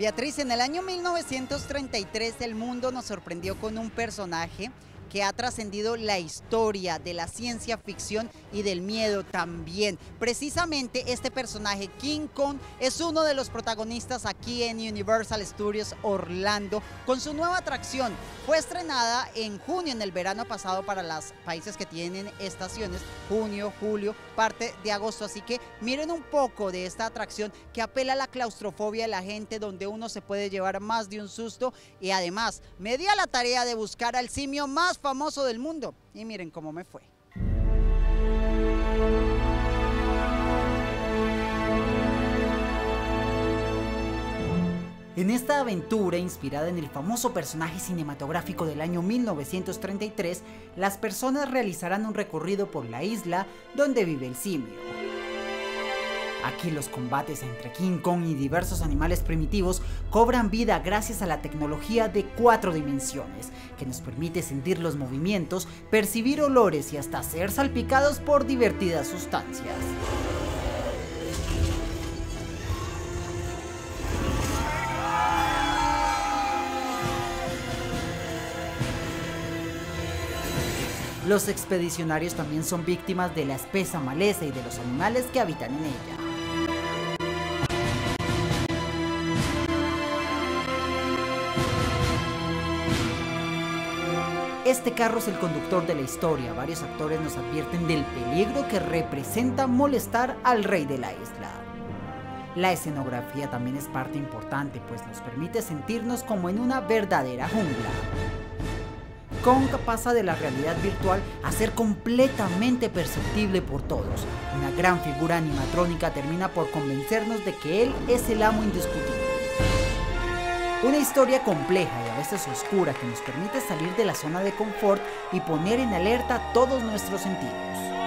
Beatriz, en el año 1933 el mundo nos sorprendió con un personaje que ha trascendido la historia de la ciencia ficción y del miedo también. Precisamente este personaje, King Kong, es uno de los protagonistas aquí en Universal Studios Orlando con su nueva atracción. Fue estrenada en junio, en el verano pasado para los países que tienen estaciones, junio, julio, parte de agosto. Así que miren un poco de esta atracción que apela a la claustrofobia de la gente, donde uno se puede llevar más de un susto y además me di a la tarea de buscar al simio más famoso del mundo. Y miren cómo me fue. En esta aventura, inspirada en el famoso personaje cinematográfico del año 1933, las personas realizarán un recorrido por la isla donde vive el simio. Aquí los combates entre King Kong y diversos animales primitivos cobran vida gracias a la tecnología de cuatro dimensiones, que nos permite sentir los movimientos, percibir olores y hasta ser salpicados por divertidas sustancias. Los expedicionarios también son víctimas de la espesa maleza y de los animales que habitan en ella. Este carro es el conductor de la historia. Varios actores nos advierten del peligro que representa molestar al rey de la isla. La escenografía también es parte importante, pues nos permite sentirnos como en una verdadera jungla. Kong pasa de la realidad virtual a ser completamente perceptible por todos. Una gran figura animatrónica termina por convencernos de que él es el amo indiscutible. Una historia compleja y a veces oscura que nos permite salir de la zona de confort y poner en alerta todos nuestros sentidos.